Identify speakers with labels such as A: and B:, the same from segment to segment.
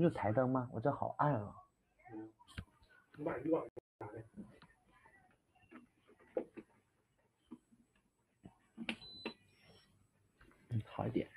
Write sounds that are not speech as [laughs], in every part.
A: 你有台灯吗？我这好暗啊。
B: 你把渔网。
A: 嗯，好一点。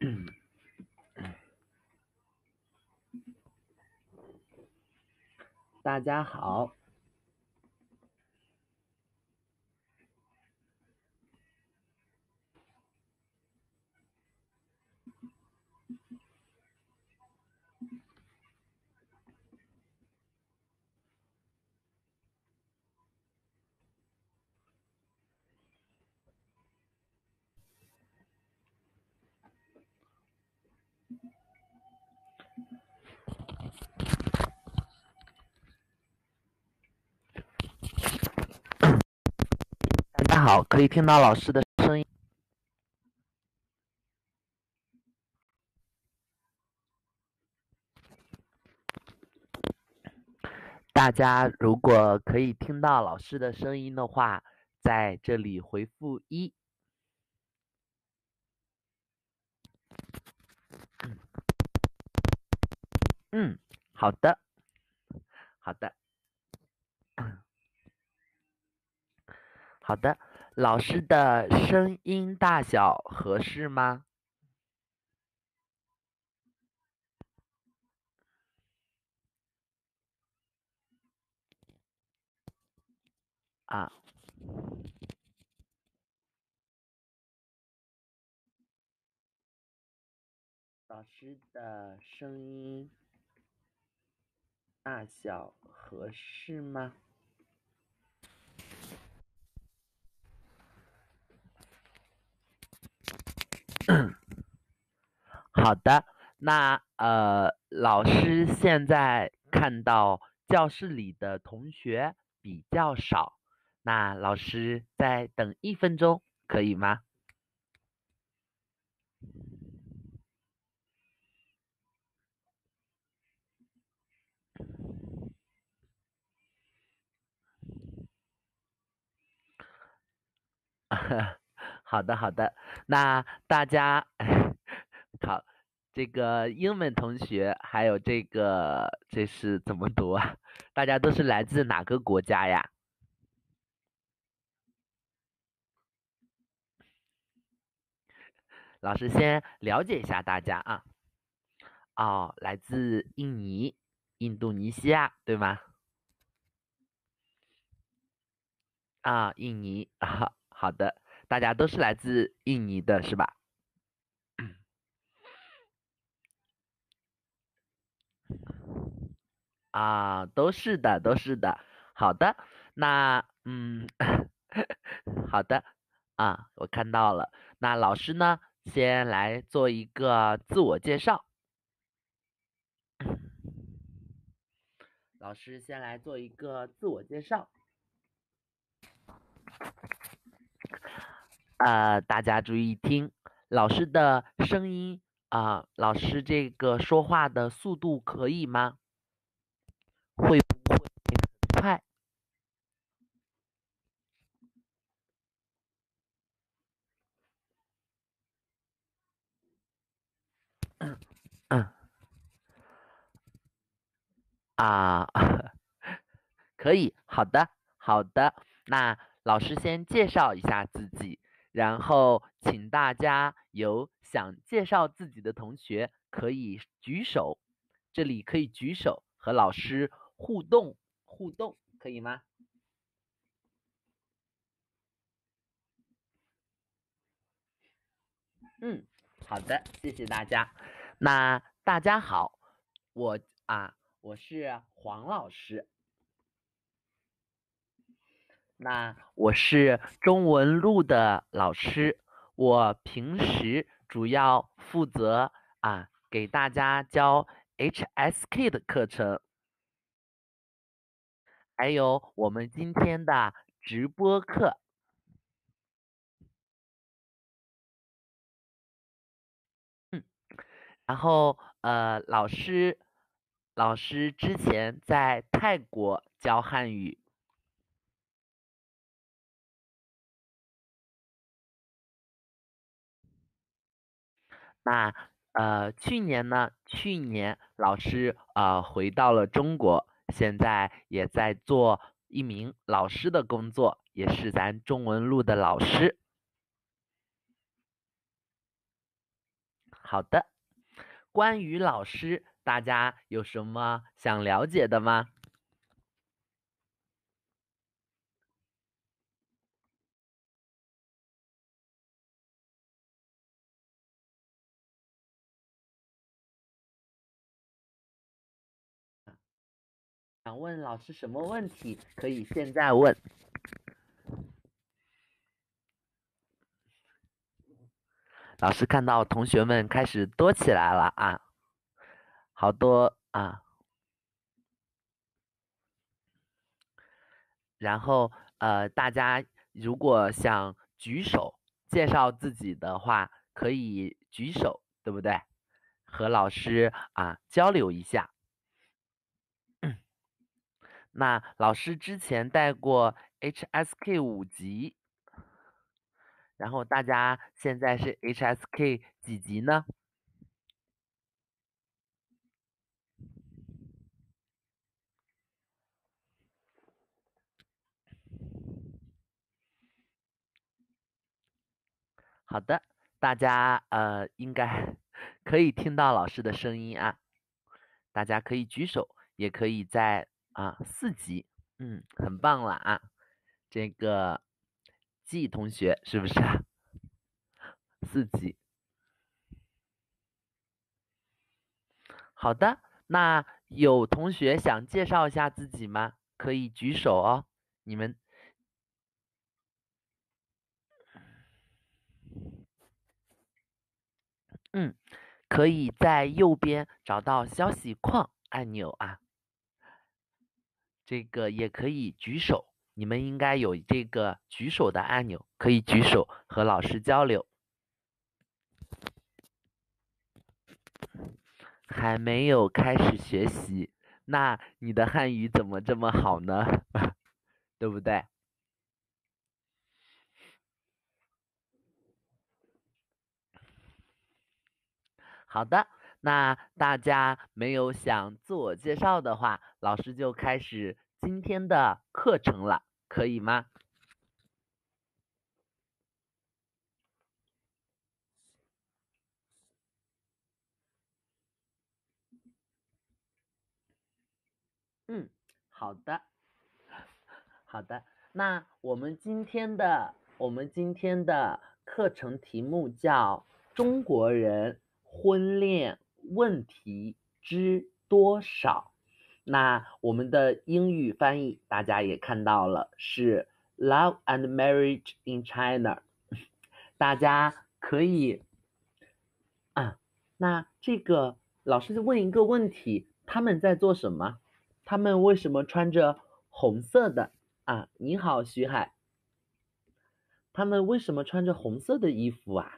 A: 嗯大家好。大家好，可以听到老师的声音。大家如果可以听到老师的声音的话，在这里回复一。嗯，好的，好的，好的。老师的声音大小合适吗？啊。老师的声音大小合适吗？[clears throat] 好的，那呃，老师现在看到教室里的同学比较少，那老师再等一分钟，可以吗？[laughs] 好的，好的，那大家 [laughs] 好，这个英文同学还有这个这是怎么读啊？大家都是来自哪个国家呀？老师先了解一下大家啊。哦，来自印尼、印度尼西亚，对吗？啊，印尼 [laughs] 啊，好的。大家都是来自印尼的，是吧？啊，都是的，都是的。好的，那嗯，[laughs] 好的啊，我看到了。那老师呢，先来做一个自我介绍。老师先来做一个自我介绍。呃，大家注意听，老师的声音啊，老师这个说话的速度可以吗？会不会很快？啊，[laughs] 可以，好的好的，那老师先介绍一下自己。然后，请大家有想介绍自己的同学可以举手，这里可以举手和老师互动互动。可以吗？嗯，好的，谢谢大家。那大家好，我啊，我是黄老师。那我是中文录的老师，我平时主要负责啊给大家教 HSK 的课程，还有我们今天的直播课。然后呃，老师，老师之前在泰国教汉语。那呃，去年呢？去年老师啊回到了中国，现在也在做一名老师的工作，也是咱中文路的老师。好的，关于老师，大家有什么想了解的吗？想问老师什么问题？可以现在问。老师看到同学们开始多起来了啊，好多啊。然后呃，大家如果想举手介绍自己的话，可以举手，对不对？和老师啊交流一下。那老师之前带过 HSK 五级，然后大家现在是 HSK 几级呢？好的，大家呃应该可以听到老师的声音啊，大家可以举手，也可以在。啊，四级，嗯，很棒了啊！这个季同学是不是啊？四级，好的，那有同学想介绍一下自己吗？可以举手哦，你们，嗯，可以在右边找到消息框按钮啊。这个也可以举手，你们应该有这个举手的按钮，可以举手和老师交流。还没有开始学习，那你的汉语怎么这么好呢？[laughs] 对不对？好的。那大家没有想自我介绍的话，老师就开始今天的课程了，可以吗？嗯，好的，好的。那我们今天的我们今天的课程题目叫中国人婚恋。问题知多少？那我们的英语翻译大家也看到了，是 Love and Marriage in China。[laughs] 大家可以啊，那这个老师问一个问题：他们在做什么？他们为什么穿着红色的啊？你好，徐海。他们为什么穿着红色的衣服啊？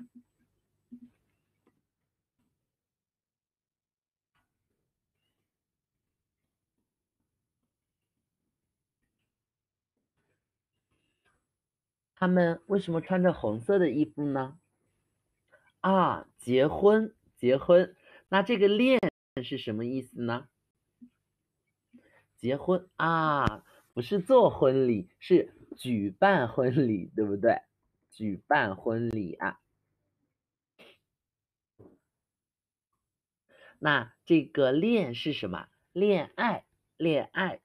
A: 他们为什么穿着红色的衣服呢？啊，结婚，结婚。那这个恋是什么意思呢？结婚啊，不是做婚礼，是举办婚礼，对不对？举办婚礼啊。那这个恋是什么？恋爱，恋爱。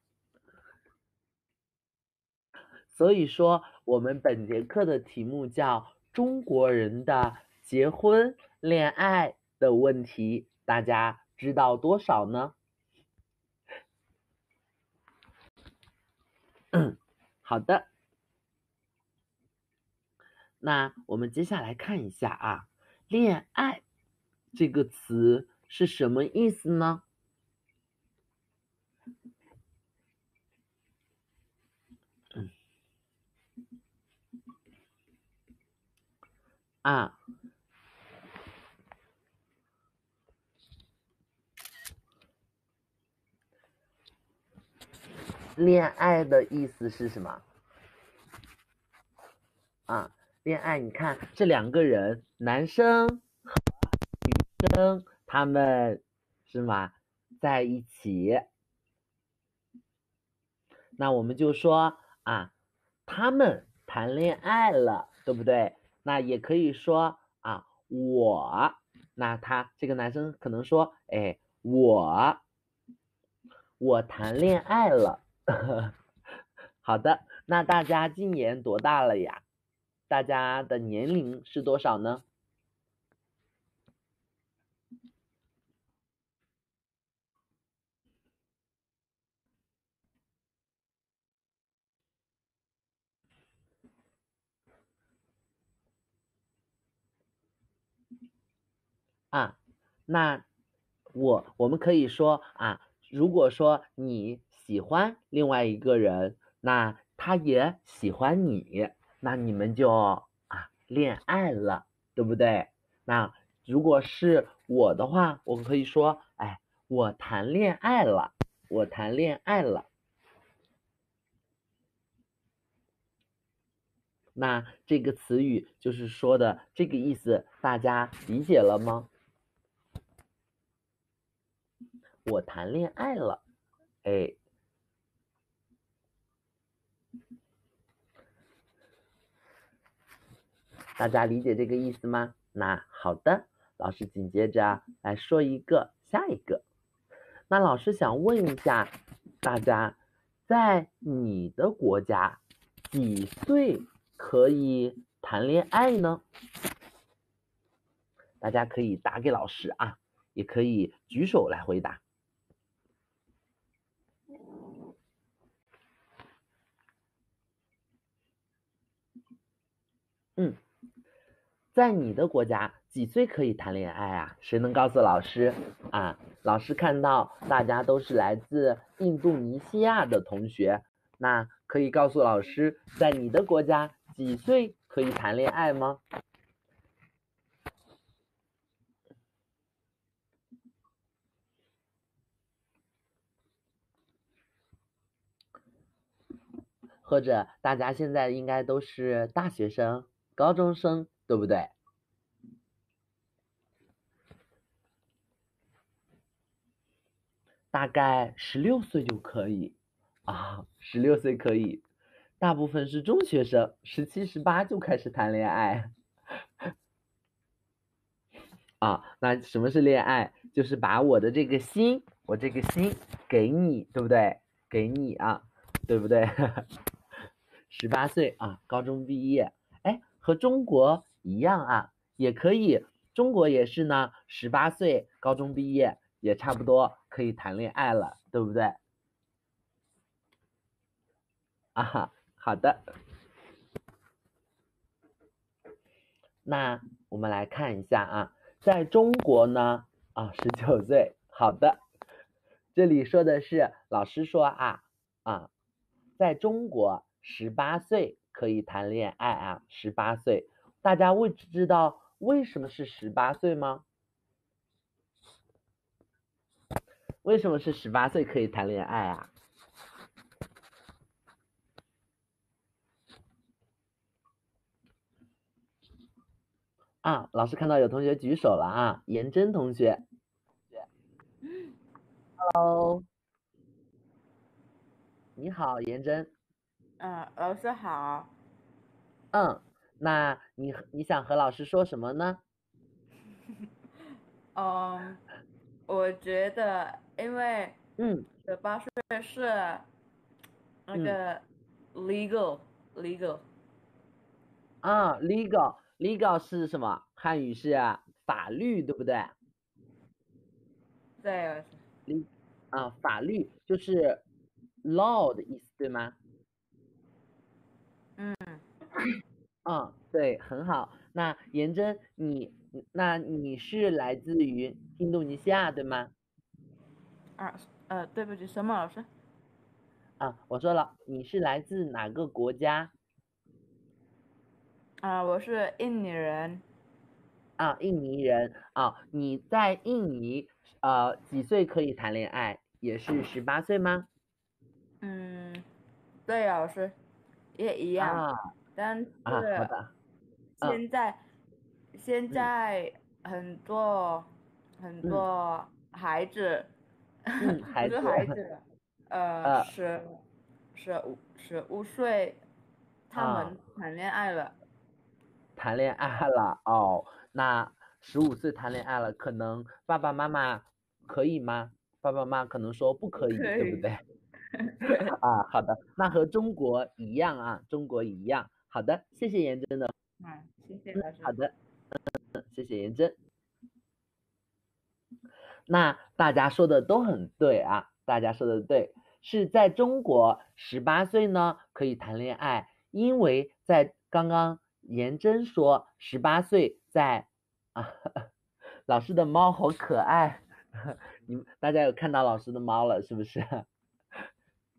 A: 所以说我们本节课的题目叫中国人的结婚恋爱的问题，大家知道多少呢？[clears throat] 好的，那我们接下来看一下啊，恋爱这个词是什么意思呢？啊，恋爱的意思是什么？啊，恋爱，你看这两个人，男生和女生，他们是吗？在一起，那我们就说啊，他们谈恋爱了，对不对？那也可以说啊，我，那他这个男生可能说，哎，我，我谈恋爱了。[laughs] 好的，那大家今年多大了呀？大家的年龄是多少呢？啊，那我我们可以说啊，如果说你喜欢另外一个人，那他也喜欢你，那你们就啊恋爱了，对不对？那如果是我的话，我可以说，哎，我谈恋爱了，我谈恋爱了。那这个词语就是说的这个意思，大家理解了吗？我谈恋爱了，哎，大家理解这个意思吗？那好的，老师紧接着来说一个下一个。那老师想问一下大家，在你的国家几岁可以谈恋爱呢？大家可以打给老师啊，也可以举手来回答。嗯，在你的国家几岁可以谈恋爱啊？谁能告诉老师啊？老师看到大家都是来自印度尼西亚的同学，那可以告诉老师，在你的国家几岁可以谈恋爱吗？或者大家现在应该都是大学生？高中生对不对？大概十六岁就可以啊，十六岁可以。大部分是中学生，十七、十八就开始谈恋爱。啊，那什么是恋爱？就是把我的这个心，我这个心给你，对不对？给你啊，对不对？[laughs] 十八岁啊，高中毕业。哎和中国一样啊，也可以，中国也是呢，十八岁高中毕业也差不多可以谈恋爱了，对不对？啊哈，好的。那我们来看一下啊，在中国呢，啊，十九岁，好的。这里说的是老师说啊啊，在中国十八岁。可以谈恋爱啊，十八岁，大家为知道为什么是十八岁吗？为什么是十八岁可以谈恋爱啊？啊，老师看到有同学举手了啊，颜真同学。Hello，你好，颜真。
C: 嗯，老师好。
A: 嗯，那你你想和老师说什么呢？[laughs]
C: 嗯，我觉得因为
A: 嗯，
C: 十八岁是那个 legal legal，
A: 啊，legal，legal [laughs] 是什么？汉语是法律，对不对？
C: 对，
A: 啊，法律就是 law 的意思，对吗？
C: 嗯。[laughs]
A: 嗯，对，很好。那颜真，你那你是来自于印度尼西亚，对吗？
C: 啊，呃，对不起，什么老师？
A: 啊，我说了，你是来自哪个国家？
C: 啊，我是印尼人。
A: 啊，印尼人啊，你在印尼呃几岁可以谈恋爱？也是十八岁吗？
C: 嗯，对，老师也一样，但是现在现在很多很多孩子，
A: 孩子
C: 孩子，呃，十十五十五岁，他们谈恋爱了。
A: 谈恋爱了哦，那十五岁谈恋爱了，可能爸爸妈妈可以吗？爸爸妈妈可能说不可以，对不对？[laughs] 啊，好的，那和中国一样啊，中国一样。好的，谢谢颜真的。
C: 嗯，谢谢老师。
A: 好的，嗯，谢谢颜真。那大家说的都很对啊，大家说的对，是在中国十八岁呢可以谈恋爱，因为在刚刚。颜真说：“十八岁在啊，[laughs] 老师的猫好可爱，[laughs] 你们大家有看到老师的猫了是不是？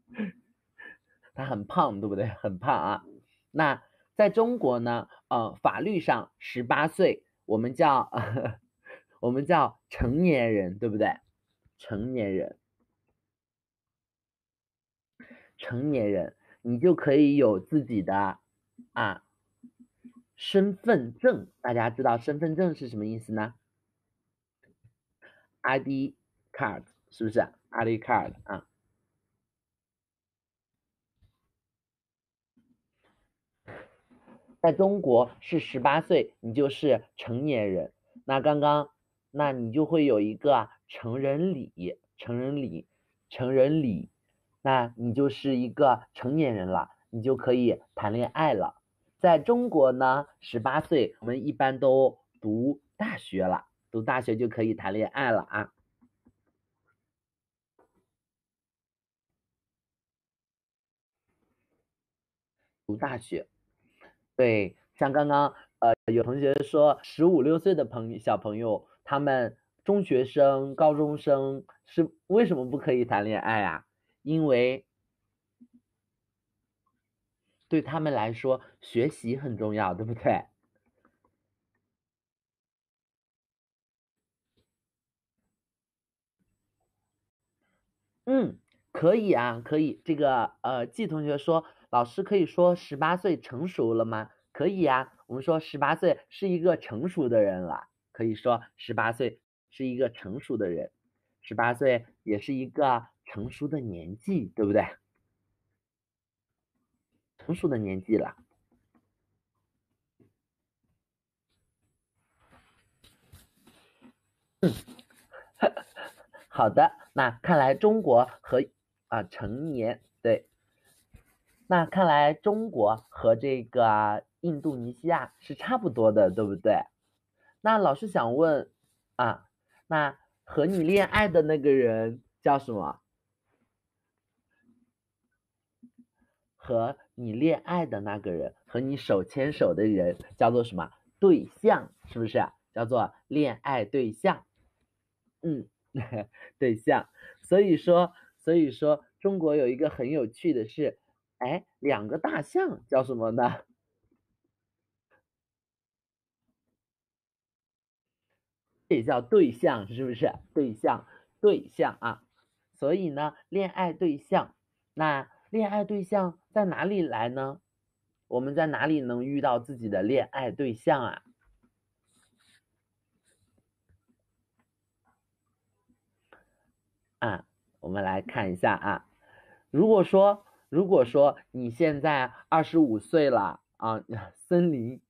A: [laughs] 它很胖，对不对？很胖啊。那在中国呢？呃，法律上十八岁我们叫 [laughs] 我们叫成年人，对不对？成年人，成年人，你就可以有自己的啊。”身份证，大家知道身份证是什么意思呢？ID card 是不是？ID card 啊，在中国是十八岁，你就是成年人。那刚刚，那你就会有一个成人礼，成人礼，成人礼，那你就是一个成年人了，你就可以谈恋爱了。在中国呢，十八岁我们一般都读大学了，读大学就可以谈恋爱了啊。读大学，对，像刚刚呃有同学说十五六岁的朋小朋友，他们中学生、高中生是为什么不可以谈恋爱啊？因为。对他们来说，学习很重要，对不对？嗯，可以啊，可以。这个呃，季同学说，老师可以说十八岁成熟了吗？可以呀，我们说十八岁是一个成熟的人了，可以说十八岁是一个成熟的人，十八岁也是一个成熟的年纪，对不对？成熟的年纪了，嗯，[laughs] 好的，那看来中国和啊成年对，那看来中国和这个印度尼西亚是差不多的，对不对？那老师想问啊，那和你恋爱的那个人叫什么？和你恋爱的那个人和你手牵手的人叫做什么对象？是不是叫做恋爱对象？嗯，[laughs] 对象。所以说，所以说中国有一个很有趣的是，哎，两个大象叫什么呢？[laughs] 也叫对象，是不是？对象，对象啊。所以呢，恋爱对象，那。恋爱对象在哪里来呢？我们在哪里能遇到自己的恋爱对象啊？啊，我们来看一下啊。如果说，如果说你现在二十五岁了啊，森林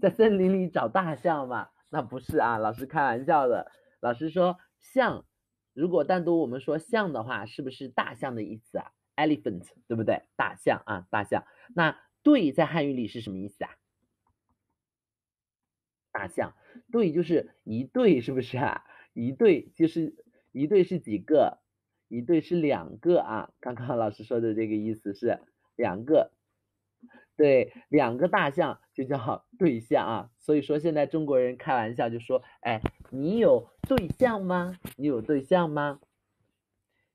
A: 在森林里找大象嘛？那不是啊，老师开玩笑的。老师说象，如果单独我们说象的话，是不是大象的意思啊？elephant 对不对？大象啊，大象。那对在汉语里是什么意思啊？大象，对就是一对，是不是啊？一对就是一对是几个？一对是两个啊。刚刚老师说的这个意思是两个，对，两个大象就叫 [laughs] 对象啊。所以说现在中国人开玩笑就说，哎，你有对象吗？你有对象吗？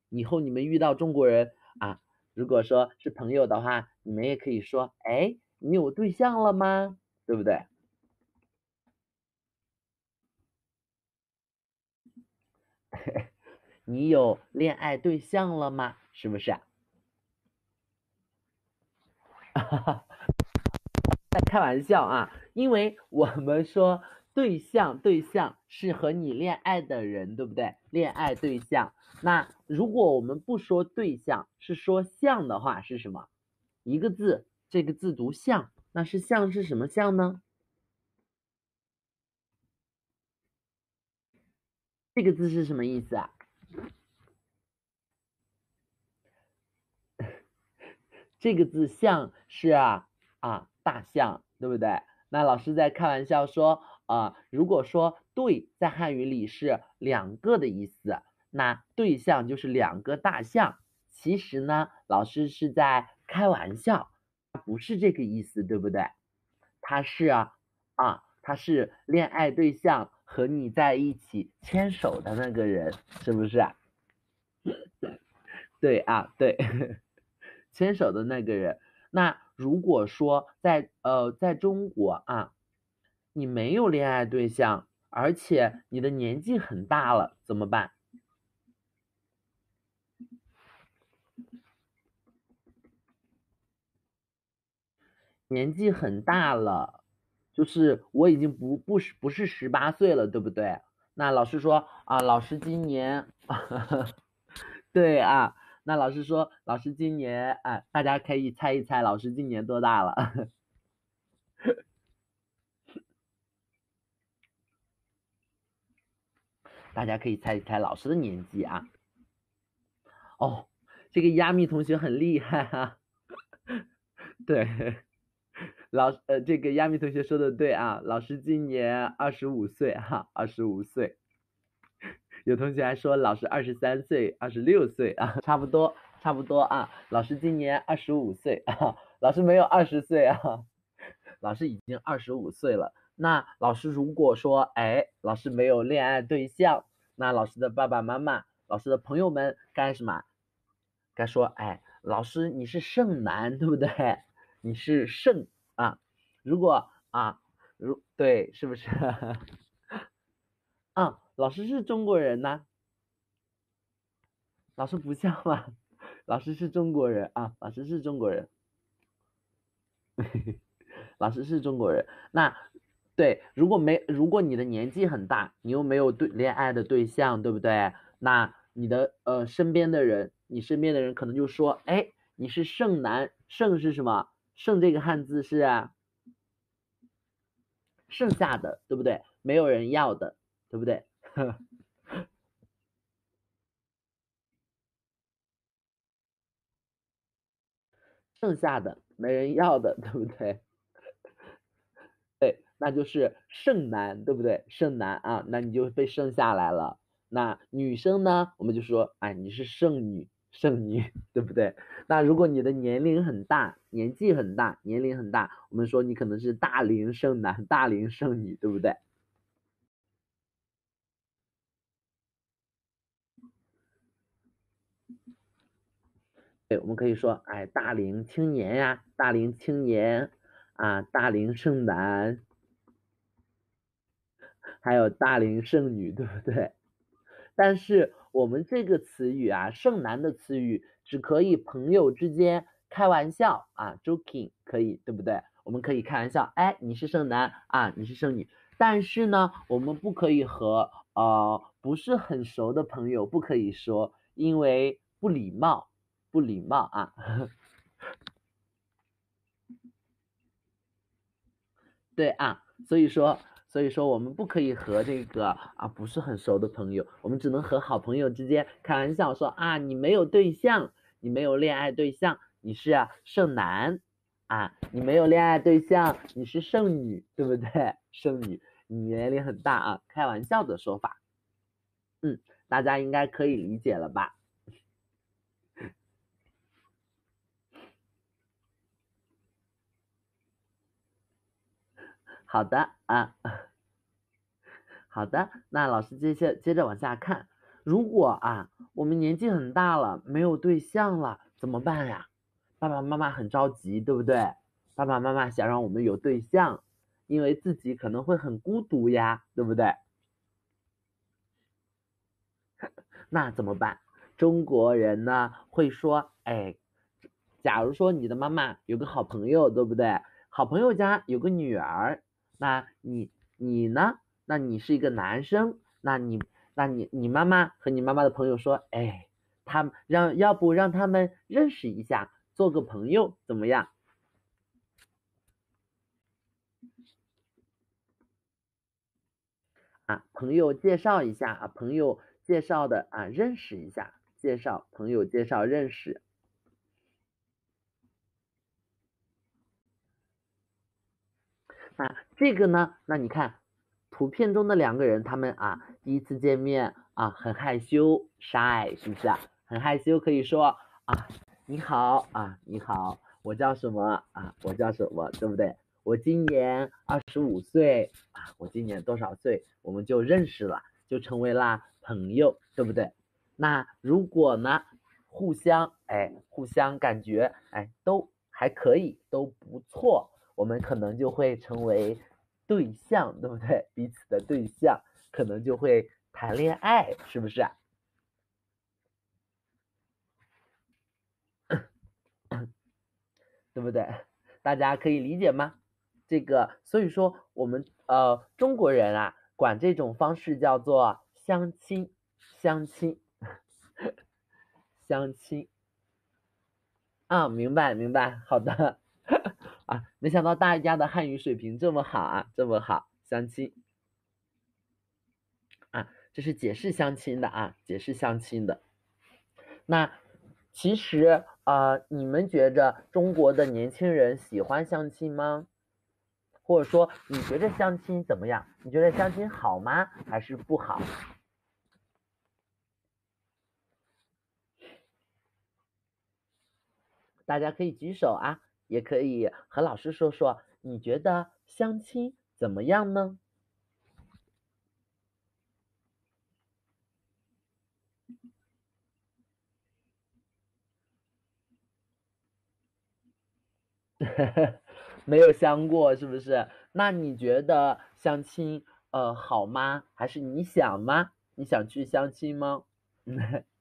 A: 以后你们遇到中国人啊，如果说是朋友的话，你们也可以说，哎，你有对象了吗？对不对？[laughs] 你有恋爱对象了吗？是不是啊？哈哈？在开玩笑啊，因为我们说对象，对象是和你恋爱的人，对不对？恋爱对象。那如果我们不说对象，是说像的话，是什么？一个字，这个字读像，那是像是什么像呢？这个字是什么意思啊？这个字象是啊啊大象，对不对？那老师在开玩笑说啊，如果说对在汉语里是两个的意思，那对象就是两个大象。其实呢，老师是在开玩笑，不是这个意思，对不对？他是啊啊，他是恋爱对象。和你在一起牵手的那个人是不是？[laughs] 对啊，对，牵手的那个人。那如果说在呃在中国啊，你没有恋爱对象，而且你的年纪很大了，怎么办？年纪很大了。就是我已经不不是不是十八岁了，对不对？那老师说啊，老师今年，[laughs] 对啊，那老师说老师今年啊，大家可以猜一猜老师今年多大了？[laughs] 大家可以猜一猜老师的年纪啊。哦，这个亚米同学很厉害哈，[laughs] 对。老呃，这个亚米同学说的对啊，老师今年二十五岁哈，二十五岁。有同学还说老师二十三岁、二十六岁啊，[laughs] 差不多差不多啊。老师今年二十五岁啊，[laughs] 老师没有二十岁啊，[laughs] 老师已经二十五岁了。那老师如果说哎，老师没有恋爱对象，那老师的爸爸妈妈、老师的朋友们该什么？该说哎，老师你是剩男，对不对？你是剩。啊，如果啊，如对，是不是？啊，老师是中国人呐，老师不像吗？[laughs] 老师是中国人啊，老师是中国人，[laughs] 老师是中国人。那对，如果没，如果你的年纪很大，你又没有对恋爱的对象，对不对？那你的呃身边的人，你身边的人可能就说，哎，你是剩男，剩是什么？剩这个汉字是，剩下的，对不对？没有人要的，对不对？剩下的没人要的，[laughs] 对不对？对，那就是剩男，对不对？剩男啊，那你就被剩下来了。那女生呢？我们就说，哎，你是剩女。剩女，对不对？那如果你的年龄很大，年纪很大，年龄很大，我们说你可能是大龄剩男、大龄剩女，对不对？对，我们可以说，哎，大龄青年呀，大龄青年啊，大龄剩男，还有大龄剩女，对不对？但是我们这个词语啊，剩男的词语只可以朋友之间开玩笑啊，joking 可以，对不对？我们可以开玩笑，哎，你是剩男啊，你是剩女。但是呢，我们不可以和呃不是很熟的朋友不可以说，因为不礼貌，不礼貌啊。对啊，所以说。所以说，我们不可以和这个啊不是很熟的朋友，我们只能和好朋友之间开玩笑说啊，你没有对象，你没有恋爱对象，你是剩男啊，你没有恋爱对象，你是剩女，对不对？剩女，你年龄很大啊，开玩笑的说法。嗯，大家应该可以理解了吧？好的啊，[laughs] 好的，那老师接下接着往下看，如果啊，我们年纪很大了，没有对象了，怎么办呀？爸爸妈妈很着急，对不对？爸爸妈妈想让我们有对象，因为自己可能会很孤独呀，对不对？[laughs] 那怎么办？中国人呢会说，哎，假如说你的妈妈有个好朋友，对不对？好朋友家有个女儿，那你你呢？那你是一个男生，那你那你你妈妈和你妈妈的朋友说，哎，他让要不让他们认识一下，做个朋友怎么样？啊，朋友介绍一下啊，朋友。介绍的啊，认识一下，介绍朋友，介绍认识。那这个呢？那你看图片中的两个人，他们啊第一次见面啊很害羞，shy 是不是啊？很害羞，可以说啊你好啊你好，我叫什么啊？我叫什么？对不对？我今年二十五岁啊，我今年多少岁？我们就认识了，就成为了。朋友对不对？那如果呢，互相哎，互相感觉哎都还可以，都不错，我们可能就会成为对象，对不对？彼此的对象可能就会谈恋爱，是不是？对不对？大家可以理解吗？这个，所以说我们呃中国人啊，管这种方式叫做。相亲，相亲，相亲，啊，明白明白，好的，啊，没想到大家的汉语水平这么好啊，这么好，相亲，啊，这是解释相亲的啊，解释相亲的。那其实啊，你们觉着中国的年轻人喜欢相亲吗？或者说，你觉得相亲怎么样？你觉得相亲好吗？还是不好？大家可以举手啊，也可以和老师说说，你觉得相亲怎么样呢？[laughs] 没有相过是不是？那你觉得相亲呃好吗？还是你想吗？你想去相亲吗？[laughs]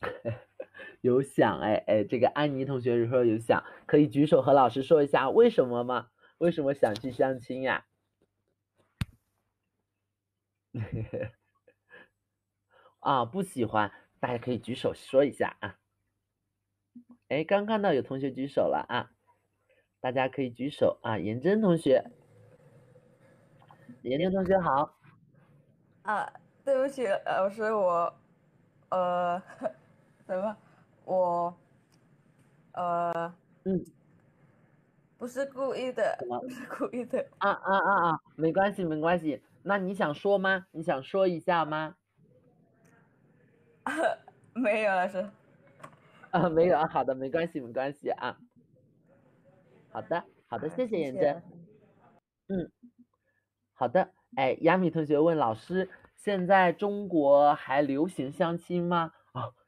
A: [laughs] 有想哎哎，这个安妮同学说有想，可以举手和老师说一下为什么吗？为什么想去相亲呀？[laughs] 啊，不喜欢，大家可以举手说一下啊。哎，刚看到有同学举手了啊，大家可以举手啊。颜真同学，颜真同学好。
C: 啊，对不起，老师，我呃。什么？我，呃，
A: 嗯，
C: 不是故意的，不是故意的。
A: 啊啊啊啊！没关系，没关系。那你想说吗？你想说一下吗？[laughs]
C: 没有，老师。[laughs]
A: 啊，没有啊。好的，没关系，没关系啊。好的，好的，谢谢颜真。嗯，好的。哎，亚米同学问老师：现在中国还流行相亲吗？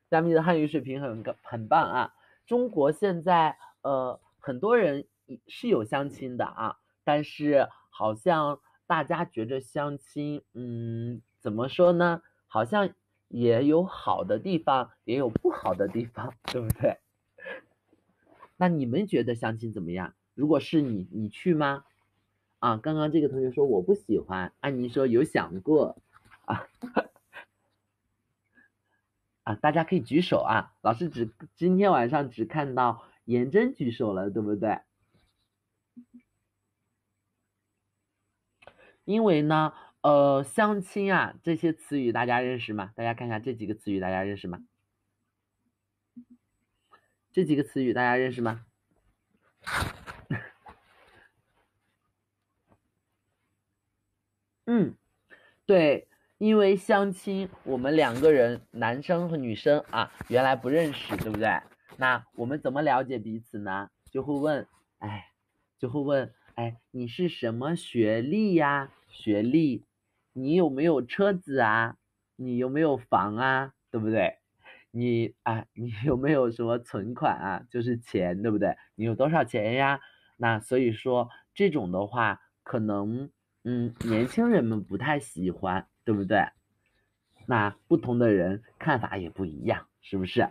A: 啊。佳米的汉语水平很高，很棒啊！中国现在呃很多人是有相亲的啊，但是好像大家觉着相亲，嗯，怎么说呢？好像也有好的地方，也有不好的地方，对不对？那你们觉得相亲怎么样？如果是你，你去吗？啊，刚刚这个同学说我不喜欢，安妮说有想过啊。[laughs] 啊，大家可以举手啊！老师只今天晚上只看到颜真举手了，对不对？因为呢，呃，相亲啊，这些词语大家认识吗？大家看看这几个词语，大家认识吗？这几个词语大家认识吗？[laughs] 嗯，对，因为相亲，我们两个人，男生和女生啊，原来不认识，对不对？那我们怎么了解彼此呢？就会问，哎，就会问，哎，你是什么学历呀？学历，你有没有车子啊？你有没有房啊？对不对？你啊，你有没有什么存款啊？就是钱，对不对？你有多少钱呀？那所以说这种的话，可能嗯，年轻人们不太喜欢，对不对？那不同的人看法也不一样，是不是？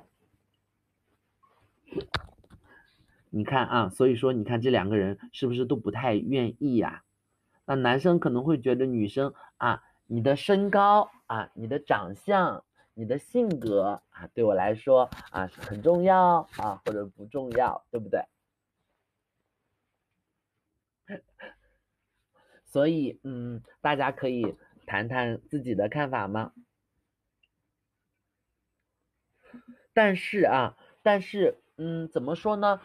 A: 你看啊，所以说你看这两个人是不是都不太愿意呀？那男生可能会觉得女生啊，你的身高啊，你的长相，你的性格啊，对我来说啊很重要啊，或者不重要，对不对？[laughs] 所以嗯，大家可以谈谈自己的看法吗？但是啊，但是。嗯，怎么说呢？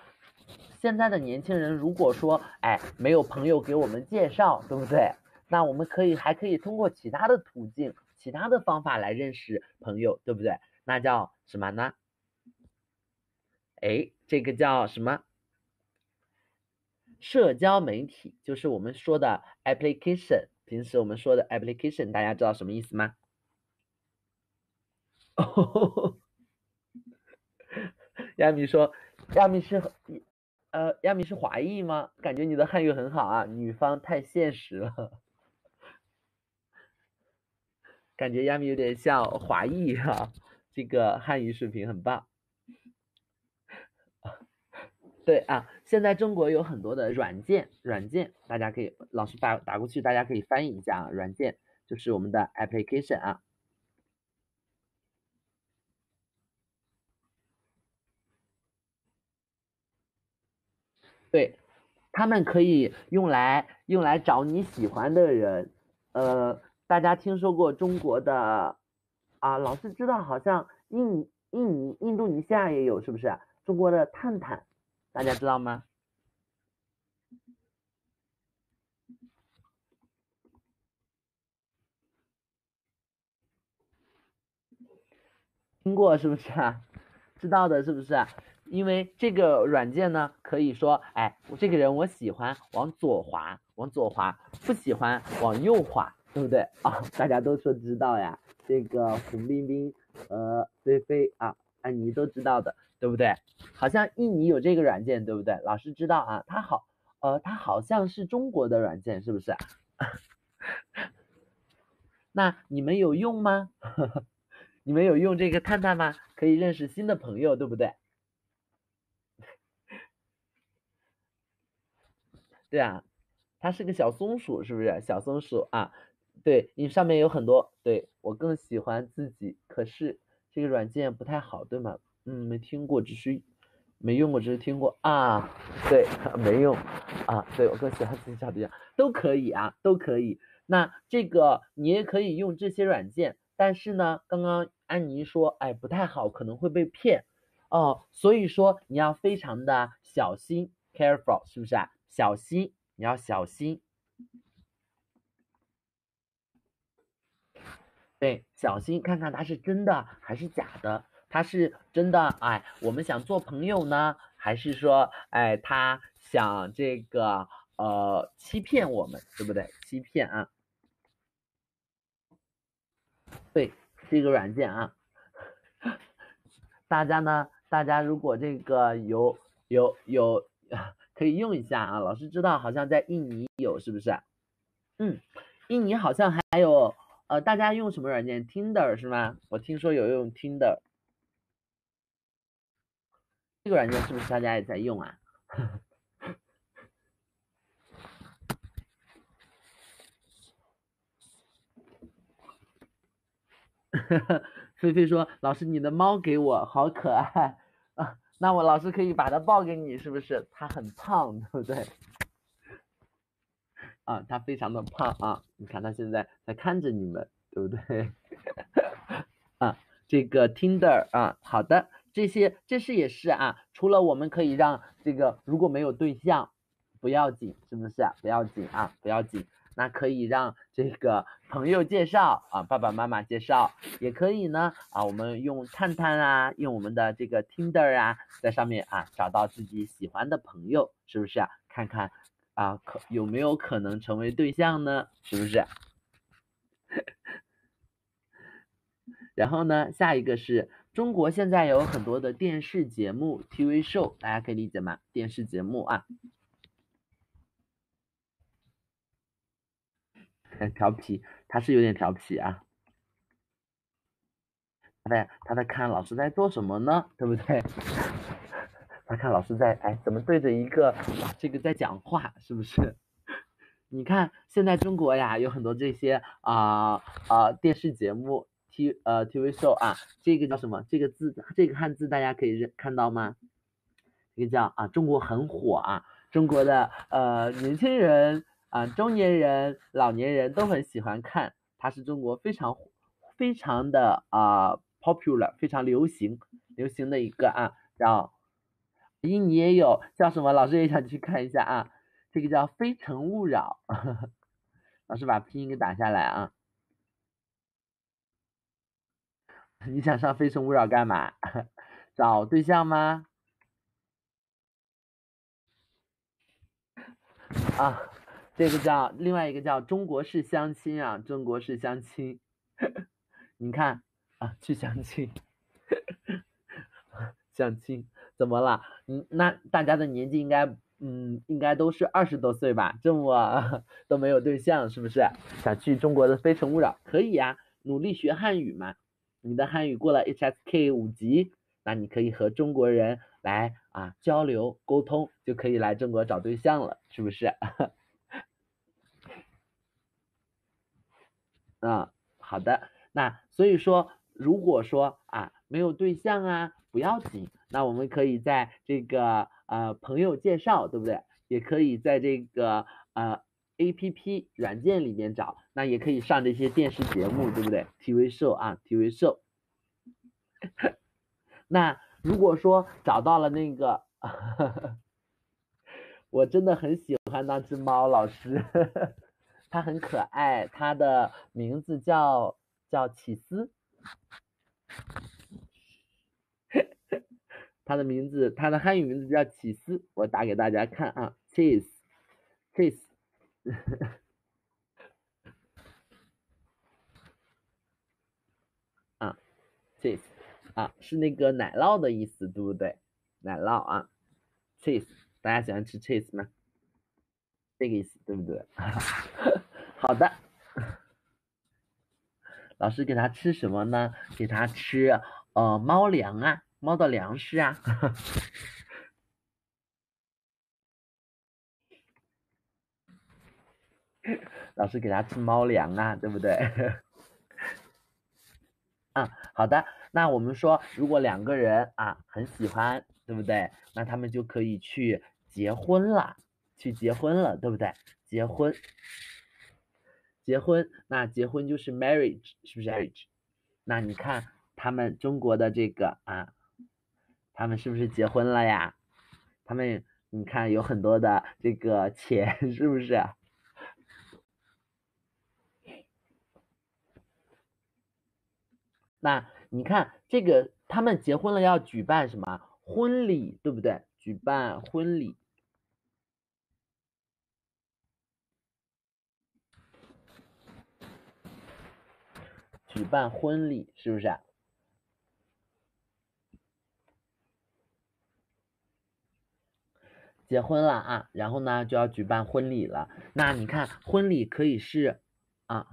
A: 现在的年轻人如果说，哎，没有朋友给我们介绍，对不对？那我们可以还可以通过其他的途径、其他的方法来认识朋友，对不对？那叫什么呢？哎，这个叫什么？社交媒体，就是我们说的 application。平时我们说的 application，大家知道什么意思吗？哦。[laughs] 亚米说：“亚米是，呃，亚米是华裔吗？感觉你的汉语很好啊，女方太现实了，感觉亚米有点像华裔哈，这个汉语水平很棒。[laughs] 对啊，现在中国有很多的软件，软件大家可以，老师打打过去，大家可以翻译一下啊，软件就是我们的 application 啊。”对，他们可以用来用来找你喜欢的人，呃，大家听说过中国的啊？老师知道好像印印尼、印度尼西亚也有，是不是？中国的探探，大家知道吗？听过是不是啊？[laughs] 知道的是不是啊？因为这个软件呢，可以说，哎，我这个人我喜欢往左滑，往左滑，不喜欢往右滑，对不对啊？大家都说知道呀，这个红冰冰和菲菲啊，安妮都知道的，对不对？好像印尼有这个软件，对不对？老师知道啊，它好，呃，它好像是中国的软件，是不是？[laughs] 那你们有用吗？[laughs] 你们有用这个探探吗？可以认识新的朋友，对不对？[laughs] 对啊，它是个小松鼠，是不是小松鼠啊？对你上面有很多，对我更喜欢自己，可是这个软件不太好，对吗？嗯，没听过，只是没用过，只是听过啊。对，[laughs] 没用啊。对我更喜欢自己找对象，都可以啊，都可以。那这个你也可以用这些软件，但是呢，刚刚安妮说，哎，不太好，可能会被骗哦，所以说你要非常的小心，careful，是不是啊？小心，你要小心。对，小心看看它是真的还是假的。他是真的，哎，我们想做朋友呢，还是说，哎，他想这个呃欺骗我们，对不对？欺骗啊。对，这个软件啊，大家呢，大家如果这个有有有。可以用一下啊，老师知道好像在印尼有，是不是？嗯，印尼好像还有，呃，大家用什么软件？Tinder 是吗？我听说有用 Tinder，这个软件是不是大家也在用啊？[laughs] 菲菲说：“老师，你的猫给我，好可爱啊。”那我老师可以把它抱给你，是不是？它很胖，对不对？啊，它非常的胖啊，你看它现在在看着你们，对不对？[laughs] 啊，这个 Tinder 啊，好的，这些这是也是啊，除了我们可以让这个如果没有对象，不要紧，是不是啊？不要紧啊，不要紧。那可以让这个朋友介绍啊，爸爸妈妈介绍，也可以呢啊，我们用探探啊，用我们的这个 Tinder 啊，在上面啊找到自己喜欢的朋友，是不是啊？看看啊，可有没有可能成为对象呢？是不是？[laughs] 然后呢，下一个是中国现在有很多的电视节目 TV show，大家可以理解吗？电视节目啊。很调皮，他是有点调皮啊。他在他在看老师在做什么呢？对不对？他看老师在哎，怎么对着一个这个在讲话？是不是？你看现在中国呀，有很多这些啊啊电视节目 T 呃 TV show 啊，这个叫什么？这个字这个汉字大家可以认看到吗？这个叫啊，中国很火啊，中国的呃年轻人。啊，中年人、老年人都很喜欢看，它是中国非常非常的啊 popular，非常流行流行的一个啊，叫咦你也有叫什么？老师也想去看一下啊，这个叫《非诚勿扰》，[laughs] 老师把拼音给打下来啊。你想上《非诚勿扰》干嘛？[laughs] 找对象吗？啊。这个叫另外一个叫中国式相亲啊，中国式相亲，你看啊，去相亲，[laughs] 相亲怎么了？嗯，那大家的年纪应该嗯应该都是二十多岁吧？这么 [laughs] 都没有对象，是不是？想去中国的非诚勿扰可以呀，努力学汉语嘛。你的汉语过了 HSK 五级，那你可以和中国人来啊交流沟通，就可以来中国找对象了，是不是？[laughs] 嗯，好的。那所以说，如果说啊没有对象啊，不要紧。那我们可以在这个呃朋友介绍，对不对？也可以在这个呃 A P P 软件里面找。那也可以上这些电视节目，对不对？TV show 啊，TV show。[laughs] 那如果说找到了那个，[laughs] 我真的很喜欢那只猫，老师。它很可爱，它的名字叫叫起司，它的名字，它的汉语名字叫起司，我打给大家看啊，cheese，cheese，[laughs] 啊，cheese，啊，是那个奶酪的意思，对不对？奶酪啊，cheese，大家喜欢吃 cheese 吗？这个意思对不对？[laughs] 好的，老师给他吃什么呢？给他吃呃猫粮啊，猫的粮食啊。[laughs] 老师给他吃猫粮啊，对不对？[laughs] 啊，好的。那我们说，如果两个人啊很喜欢，对不对？那他们就可以去结婚了，去结婚了，对不对？结婚。结婚，那结婚就是 marriage，是不是 marriage？那你看他们中国的这个啊，他们是不是结婚了呀？他们你看有很多的这个钱，[laughs] 是不是？那你看这个他们结婚了要举办什么婚礼，对不对？举办婚礼。举办婚礼是不是？结婚了啊，然后呢就要举办婚礼了。那你看婚礼可以是啊，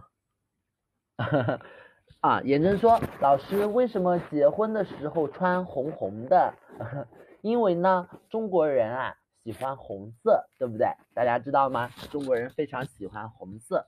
A: 啊，[laughs] 严真说老师为什么结婚的时候穿红红的？[laughs] 因为呢中国人啊喜欢红色，对不对？大家知道吗？中国人非常喜欢红色。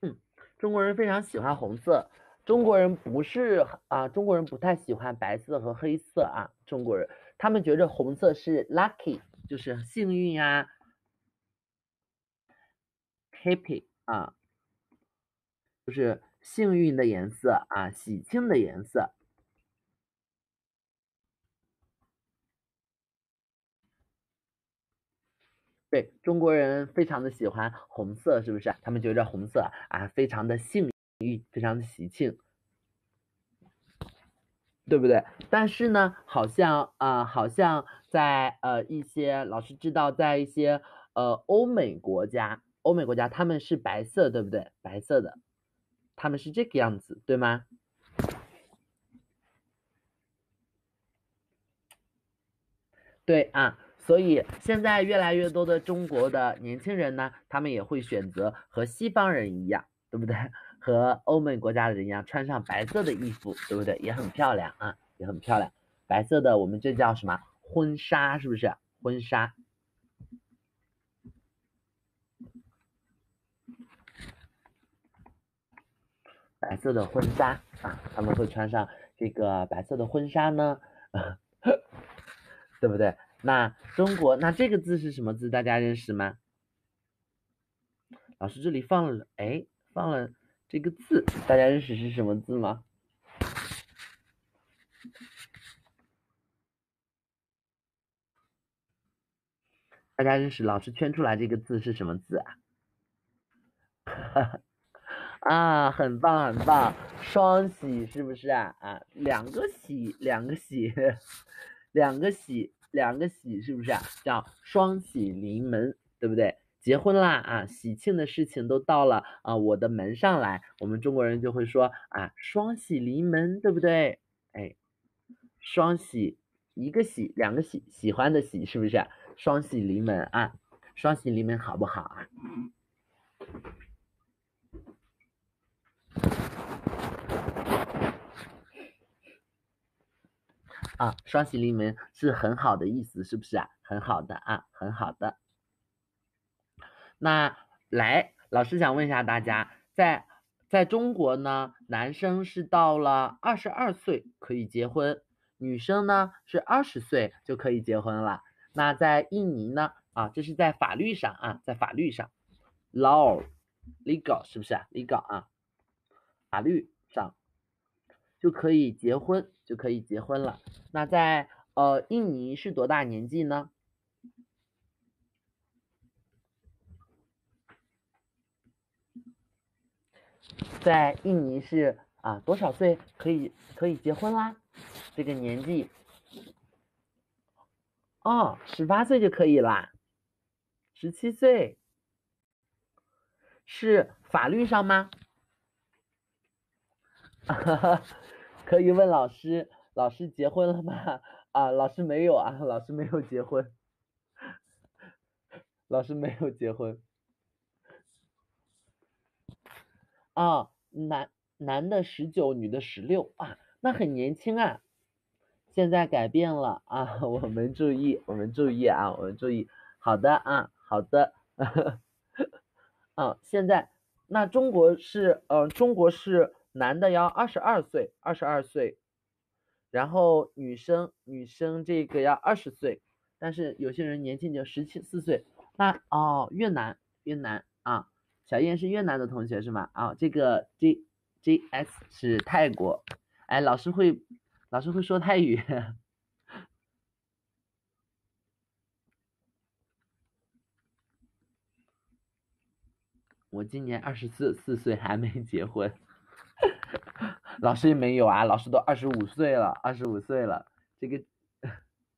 A: 嗯，中国人非常喜欢红色。中国人不是啊，中国人不太喜欢白色和黑色啊。中国人他们觉得红色是 lucky，就是幸运啊，happy 啊，就是幸运的颜色啊，喜庆的颜色。对中国人非常的喜欢红色，是不是？他们觉得红色啊，非常的幸。非常的喜庆，对不对？但是呢，好像啊，好像在呃一些老师知道，在一些呃欧美国家，欧美国家他们是白色，对不对？白色的，他们是这个样子，对吗？对啊，所以现在越来越多的中国的年轻人呢，他们也会选择和西方人一样，对不对？和欧美国家的人一样，穿上白色的衣服，对不对？也很漂亮啊，也很漂亮。白色的，我们这叫什么？婚纱，是不是？婚纱。白色的婚纱啊，他们会穿上这个白色的婚纱呢，[laughs] 对不对？那中国，那这个字是什么字？大家认识吗？老师这里放了，哎，放了。这个字大家认识是什么字吗？大家认识老师圈出来这个字是什么字啊？[laughs] 啊，很棒很棒，双喜是不是啊？啊，两个喜，两个喜，两个喜，两个喜是不是啊？叫双喜临门，对不对？结婚啦啊，喜庆的事情都到了啊，我的门上来，我们中国人就会说啊，双喜临门，对不对？哎，双喜，一个喜，两个喜，喜欢的喜，是不是？双喜临门啊，双喜临门好不好啊？啊，双喜临门是很好的意思，是不是啊？很好的啊，很好的。那来，老师想问一下大家，在在中国呢，男生是到了二十二岁可以结婚，女生呢是二十岁就可以结婚了。那在印尼呢，啊，这是在法律上啊，在法律上，law，legal 是不是？legal 啊，法律上就可以结婚，就可以结婚了。那在呃印尼是多大年纪呢？在印尼是啊，多少岁可以可以结婚啦？这个年纪哦，十八岁就可以啦，十七岁是法律上吗？[laughs] 可以问老师，老师结婚了吗？啊，老师没有啊，老师没有结婚，[laughs] 老师没有结婚。啊，男男的十九，女的十六啊，那很年轻啊。现在改变了啊，[laughs] 我们注意，我们注意啊，我们注意。好的啊，好的。[laughs] 啊，现在那中国是，嗯，中国是男的要二十二岁，二十二岁，然后女生女生这个要二十岁，但是有些人年轻就十七四岁。那哦，越南越南啊。小燕是越南的同学是吗？啊，这个 J J S 是泰国。哎，老师会，老师会说泰语。我今年二十四四岁还没结婚，老师也没有啊，老师都二十五岁了，二十五岁了。这个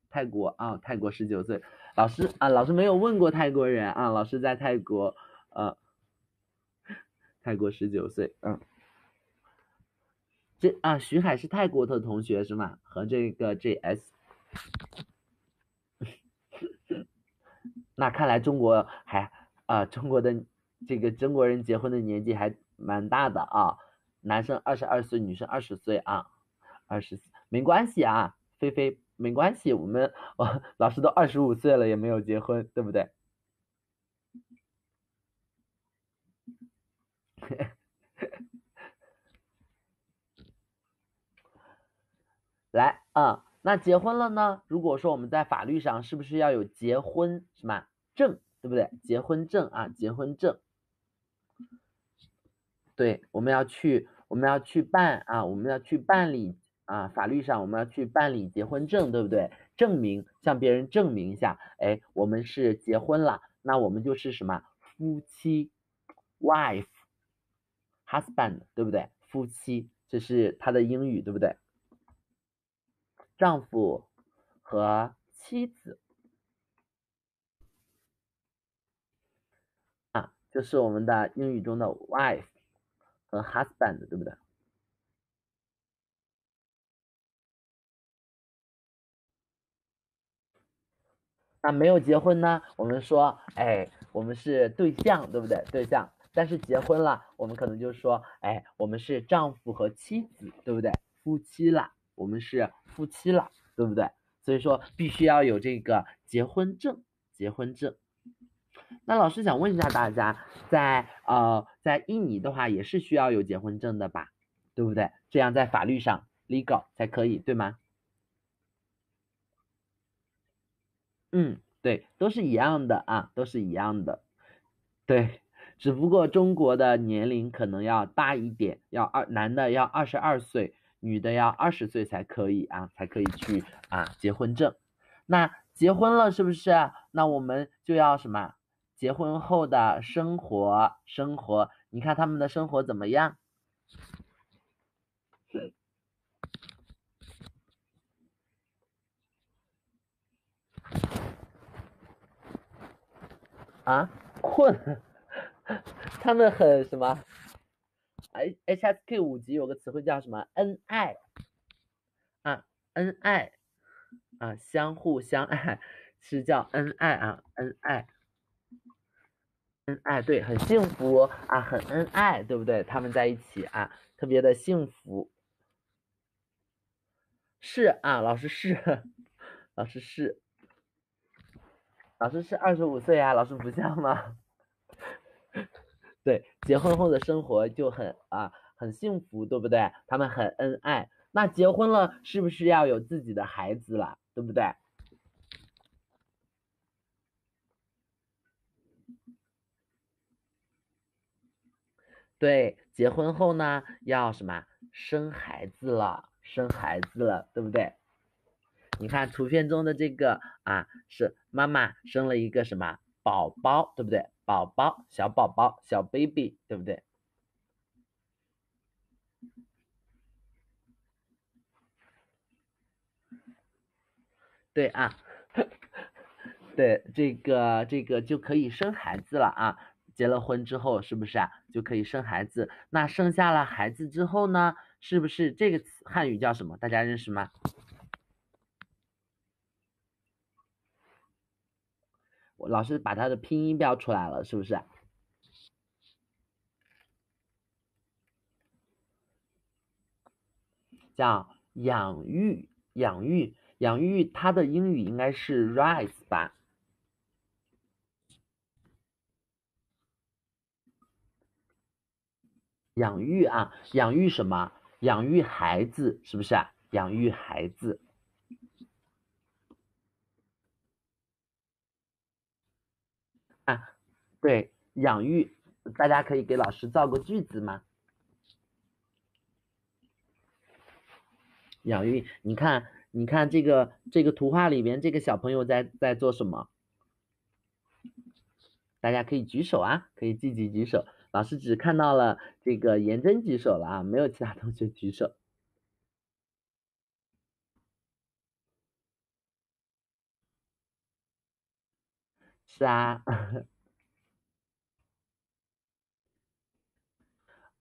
A: 泰国啊，泰国十九岁。老师啊，老师没有问过泰国人啊，老师在泰国，呃。泰国十九岁，嗯，这啊，徐海是泰国的同学是吗？和这个 JS，[laughs] 那看来中国还啊，中国的这个中国人结婚的年纪还蛮大的啊，男生二十二岁，女生二十岁啊，二十没关系啊，菲菲没关系，我们我老师都二十五岁了也没有结婚，对不对？[laughs] 来啊那结婚了呢？如果说我们在法律上是不是要有结婚什么证对不对？结婚证啊结婚证。对我们要去我们要去办啊我们要去办理啊法律上我们要去办理结婚证对不对？证明向别人证明一下哎我们是结婚了那我们就是什么？夫妻 wife Husband，对不对？夫妻，这是它的英语，对不对？丈夫和妻子啊，就是我们的英语中的 wife。和 husband 对不对？那没有结婚呢？我们说，哎，我们是对象，对不对？对象。但是结婚了，我们可能就说，哎，我们是丈夫和妻子，对不对？夫妻了，我们是夫妻了，对不对？所以说，必须要有这个结婚证，结婚证。那老师想问一下大家，在呃在印尼的话也是需要有结婚证的吧，对不对？这样在法律上 legal 才可以，对吗？嗯，对，都是一样的啊，都是一样的，对，只不过中国的年龄可能要大一点，要二男的要二十二岁，女的要二十岁才可以啊，才可以去啊结婚证。那结婚了是不是？那我们就要什么？结婚后的生活，生活，你看他们的生活怎么样？啊，困，[laughs] 他们很什么？H H S K 五级有个词汇叫什么？恩爱啊，恩爱啊，相互相爱是叫恩爱啊，恩爱。恩爱对，很幸福啊，很恩爱，对不对？他们在一起啊，特别的幸福。是啊，老师是，老师是，老师是二十五岁啊，老师不像吗？对，结婚后的生活就很啊，很幸福，对不对？他们很恩爱。那结婚了，是不是要有自己的孩子了，对不对？对，结婚后呢，要什么生孩子了，生孩子了，对不对？你看图片中的这个啊，是妈妈生了一个什么宝宝，对不对？宝宝，小宝宝，小 baby，对不对？对啊，[laughs] 对，这个这个就可以生孩子了啊。结了婚之后是不是啊就可以生孩子？那生下了孩子之后呢？是不是这个词汉语叫什么？大家认识吗？老师把它的拼音标出来了，是不是？叫养育，养育，养育，它的英语应该是 rise 吧？养育啊，养育什么？养育孩子，是不是啊？养育孩子啊，对，养育，大家可以给老师造个句子吗？养育，你看，你看这个这个图画里面这个小朋友在在做什么？大家可以举手啊，可以积极举手。老师只看到了这个颜真举手了啊，没有其他同学举手。是啊，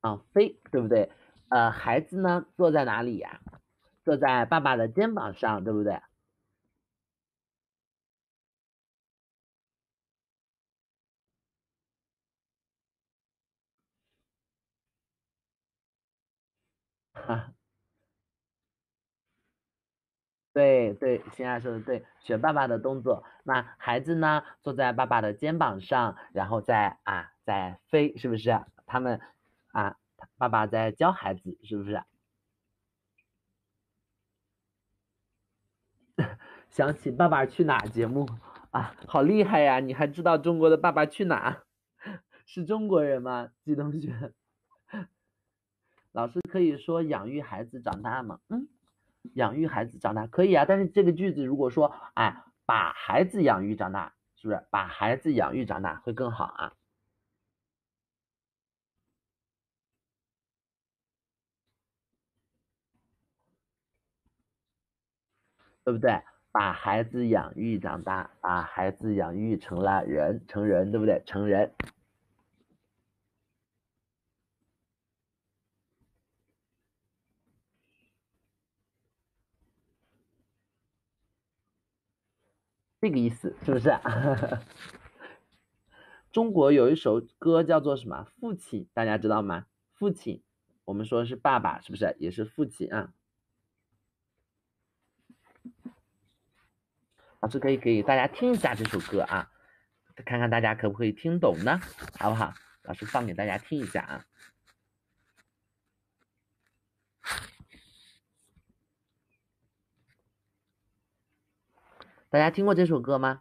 A: 啊飞对不对？呃，孩子呢坐在哪里呀？坐在爸爸的肩膀上，对不对？哈，[laughs] 对对，心爱说的对，学爸爸的动作。那孩子呢，坐在爸爸的肩膀上，然后再啊，在飞，是不是？他们啊，爸爸在教孩子，是不是？[laughs] 想起《爸爸去哪儿》节目啊，好厉害呀！你还知道中国的《爸爸去哪儿》？[laughs] 是中国人吗？季同学，[laughs] 老师可以说养育孩子长大吗？嗯，养育孩子长大可以啊，但是这个句子如果说哎，把孩子养育长大，是不是把孩子养育长大会更好啊？对不对？把孩子养育长大，把孩子养育成了人，成人，对不对？成人。这个意思是不是？[laughs] 中国有一首歌叫做什么？父亲，大家知道吗？父亲，我们说是爸爸，是不是？也是父亲啊。老师可以给大家听一下这首歌啊，看看大家可不可以听懂呢？好不好？老师放给大家听一下啊。大家听过这首歌吗？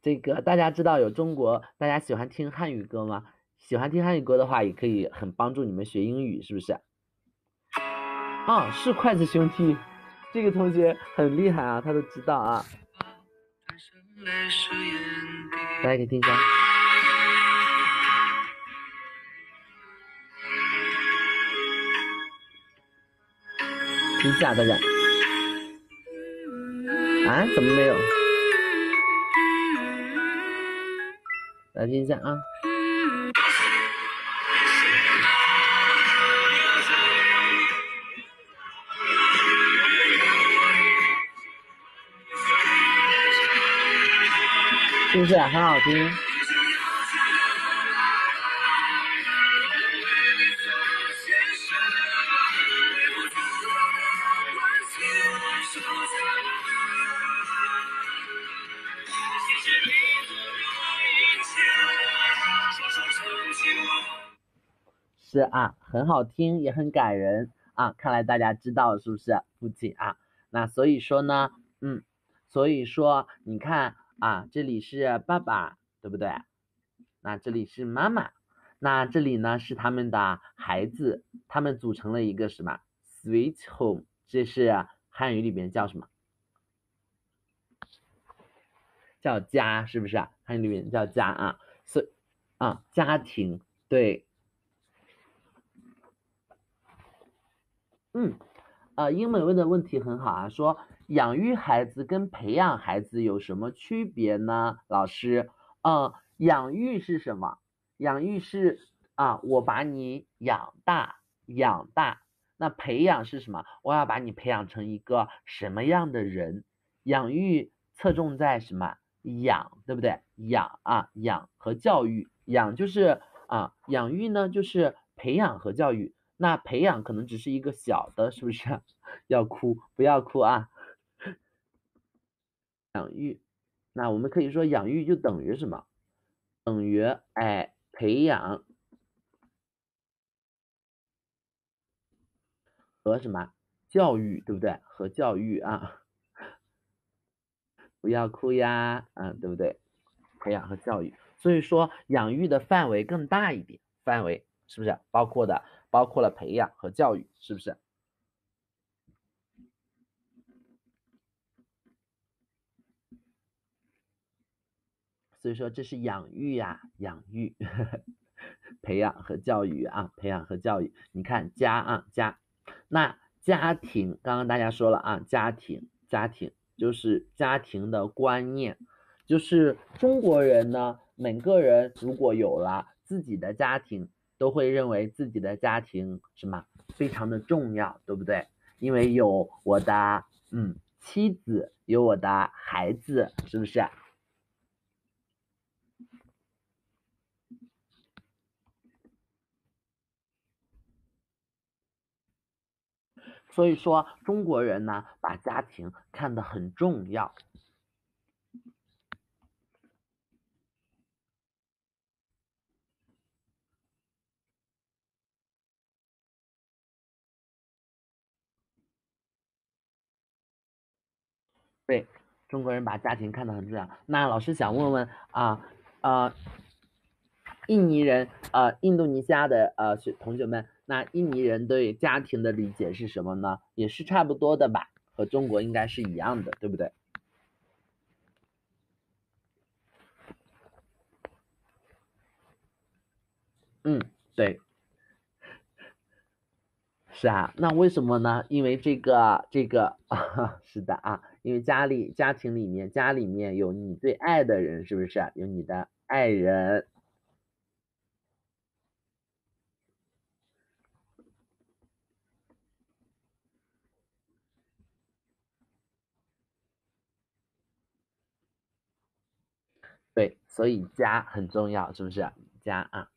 A: 这个大家知道有中国，大家喜欢听汉语歌吗？喜欢听汉语歌的话，也可以很帮助你们学英语，是不是？啊，是筷子兄弟。这个同学很厉害啊，他都知道啊。大家可以听一下。听一下大家。啊？怎么没有？来听一下啊。是不是很好听？是啊，很好听，也很感人啊！看来大家知道是不是父亲啊？那所以说呢，嗯，所以说你看。啊，这里是爸爸，对不对？那这里是妈妈，那这里呢是他们的孩子，他们组成了一个什么？Sweet home，这是汉语里面叫什么？叫家，是不是？汉语里面叫家啊，所啊，家庭，对。嗯，啊，英美问的问题很好啊，说。养育孩子跟培养孩子有什么区别呢？老师，嗯，养育是什么？养育是啊，我把你养大，养大。那培养是什么？我要把你培养成一个什么样的人？养育侧重在什么？养，对不对？养啊，养和教育，养就是啊，养育呢就是培养和教育。那培养可能只是一个小的，是不是？[laughs] 要哭，不要哭啊。养育，那我们可以说养育就等于什么？等于哎培养和什么教育，对不对？和教育啊，不要哭呀，嗯，对不对？培养和教育，所以说养育的范围更大一点，范围是不是包括的？包括了培养和教育，是不是？所以说这是养育呀，养育，[laughs] 培养和教育啊，培养和教育。你看家啊家，那家庭刚刚大家说了啊，家庭家庭就是家庭的观念，就是中国人呢，每个人如果有了自己的家庭，都会认为自己的家庭什么非常的重要，对不对？因为有我的嗯妻子，有我的孩子，是不是？所以说，中国人呢，把家庭看得很重要。对，中国人把家庭看得很重要。那老师想问问啊啊，印尼人呃，印度尼西亚的呃学同学们，那印尼人对家庭的理解是什么呢？也是差不多的吧，和中国应该是一样的，对不对？嗯，对。是啊，那为什么呢？因为这个这个啊，[laughs] 是的啊，因为家里家庭里面家里面有你最爱的人，是不是？有你的爱人。对，所以家很重要，是不是？家啊。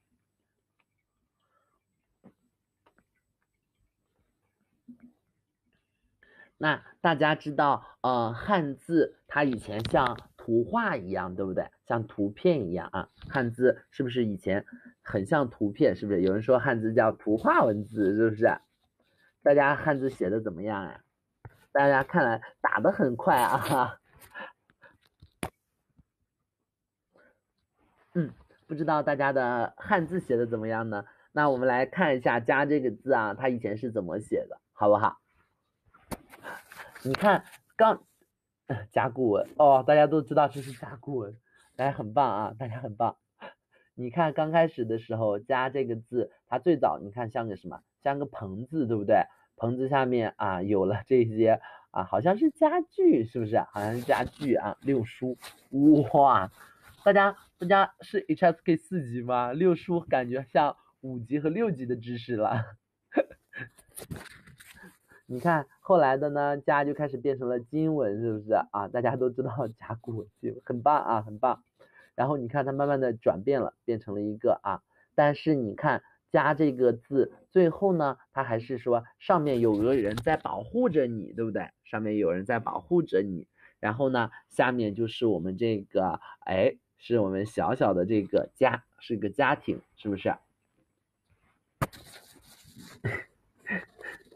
A: 那大家知道，呃，汉字它以前像图画一样，对不对？像图片一样啊，汉字是不是以前很像图片？是不是？有人说汉字叫图画文字，是不是？大家汉字写的怎么样啊？大家看来打的很快啊。嗯，不知道大家的汉字写的怎么样呢？那我们来看一下“加”这个字啊，它以前是怎么写的，好不好？你看，刚甲骨文哦，大家都知道这是甲骨文，大家很棒啊，大家很棒。[laughs] 你看刚开始的时候，家这个字，它最早你看像个什么？像个棚字，对不对？棚子下面啊有了这些啊，好像是家具，是不是？好像是家具啊。六书，哇，大家大家是 HSK 四级吗？六书感觉像五级和六级的知识了。[laughs] 你看后来的呢，家就开始变成了金文，是不是啊？大家都知道甲骨文，很棒啊，很棒。然后你看它慢慢的转变了，变成了一个啊。但是你看家这个字最后呢，它还是说上面有个人在保护着你，对不对？上面有人在保护着你。然后呢，下面就是我们这个，哎，是我们小小的这个家，是个家庭，是不是？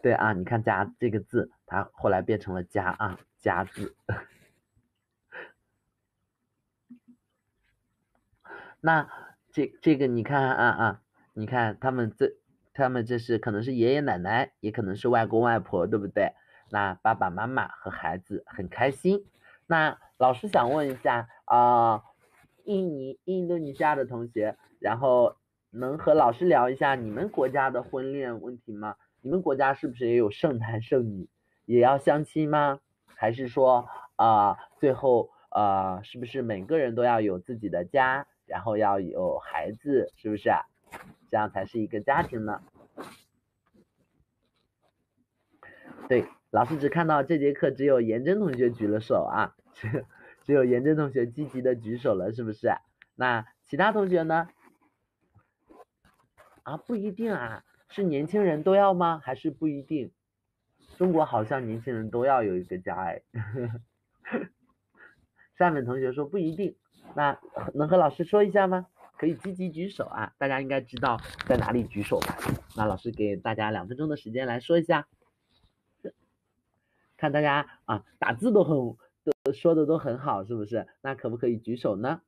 A: 对啊，你看“家”这个字，它后来变成了“家”啊，“家”字。[laughs] 那这这个你看啊啊，你看他们这他们这是可能是爷爷奶奶，也可能是外公外婆，对不对？那爸爸妈妈和孩子很开心。那老师想问一下啊，印尼、印度尼西亚的同学，然后能和老师聊一下你们国家的婚恋问题吗？你们国家是不是也有剩男剩女，也要相亲吗？还是说啊，最后啊，是不是每个人都要有自己的家，然后要有孩子，是不是？这样才是一个家庭呢？对，老师只看到这节课只有颜真同学举了手啊，[laughs] 只只有颜真同学积极的举手了，是不是？那其他同学呢？啊，不一定啊。是年轻人都要吗？还是不一定？中国好像年轻人都要有一个家哎。[laughs] 下面同学说不一定，那能和老师说一下吗？可以积极举手啊，大家应该知道在哪里举手吧？那老师给大家两分钟的时间来说一下，看大家啊打字都很都说的都很好，是不是？那可不可以举手呢？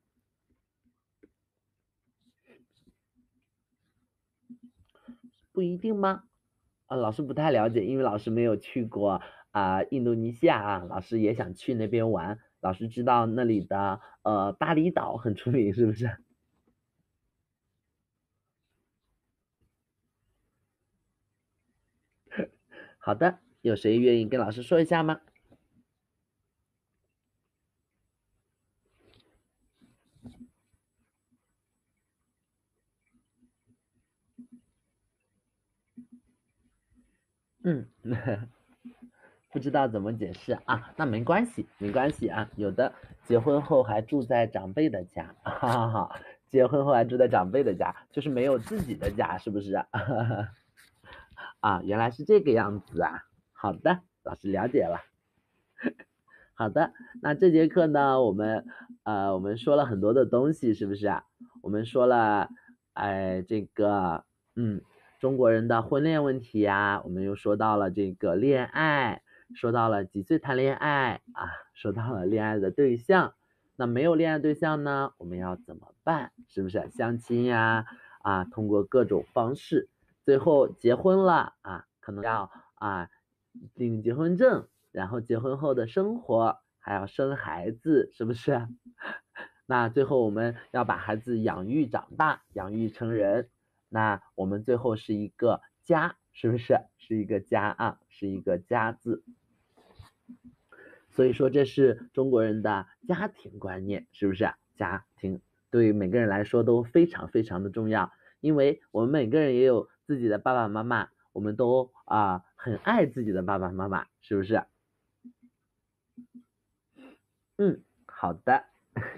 A: 不一定吗？啊，老师不太了解，因为老师没有去过啊印度尼西亚啊，老师也想去那边玩。老师知道那里的呃巴厘岛很出名，是不是？[laughs] 好的，有谁愿意跟老师说一下吗？嗯，[laughs] 不知道怎么解释啊，那没关系，没关系啊。有的结婚后还住在长辈的家，[laughs] 哈哈哈。结婚后还住在长辈的家，就是没有自己的家，是不是？[laughs] 啊，原来是这个样子啊。好的，老师了解了。好的，那这节课呢，我们呃，我们说了很多的东西，是不是啊？我们说了，哎，这个，嗯。中国人的婚恋问题呀，我们又说到了这个恋爱，说到了几岁谈恋爱啊，说到了恋爱的对象，那没有恋爱对象呢，我们要怎么办？是不是相亲呀？啊，通过各种方式，最后结婚了啊，可能要啊领结婚证，然后结婚后的生活还要生孩子，是不是？[laughs] 那最后我们要把孩子养育长大，养育成人，那我们最后是一个家，是不是？是一个家啊，是一个家字。所以说这是中国人的家庭观念，是不是？家庭对于每个人来说都非常非常的重要，因为我们每个人也有自己的爸爸妈妈，我们都啊很爱自己的爸爸妈妈，是不是？嗯，好的。[laughs]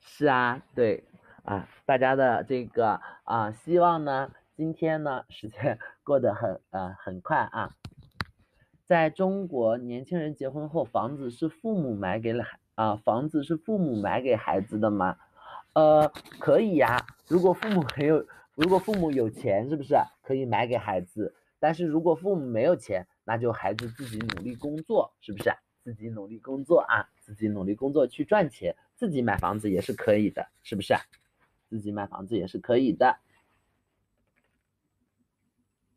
A: 是啊，对啊，大家的这个啊，希望呢，今天呢，时间 [laughs] 过得很呃很快啊。在中国，年轻人结婚后，房子是父母买给了孩啊，房子是父母买给孩子的吗？呃，可以呀。如果父母很有，如果父母有钱，是不是可以买给孩子？但是如果父母没有钱，那就孩子自己努力工作，是不是？自己努力工作啊，自己努力工作去赚钱。自己买房子也是可以的，是不是？自己买房子也是可以的。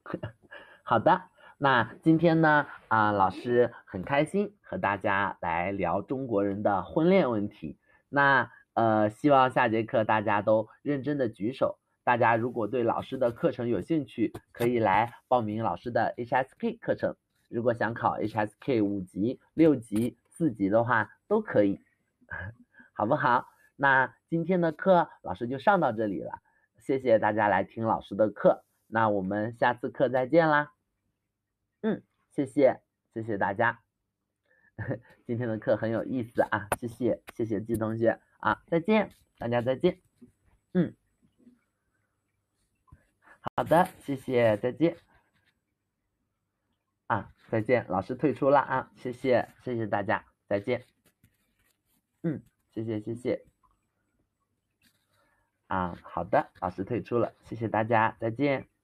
A: [laughs] 好的，那今天呢，啊，老师很开心和大家来聊中国人的婚恋问题。那呃，希望下节课大家都认真的举手。大家如果对老师的课程有兴趣，可以来报名老师的 HSK 课程。如果想考 HSK 五级、六级、四级的话，都可以。[laughs] 好不好？那今天的课老师就上到这里了，谢谢大家来听老师的课，那我们下次课再见啦。嗯，谢谢，谢谢大家，[laughs] 今天的课很有意思啊，谢谢，谢谢季同学啊，再见，大家再见。嗯，好的，谢谢，再见。啊，再见，老师退出了啊，谢谢，谢谢大家，再见。嗯。谢谢谢谢，啊，好的，老师退出了，谢谢大家，再见。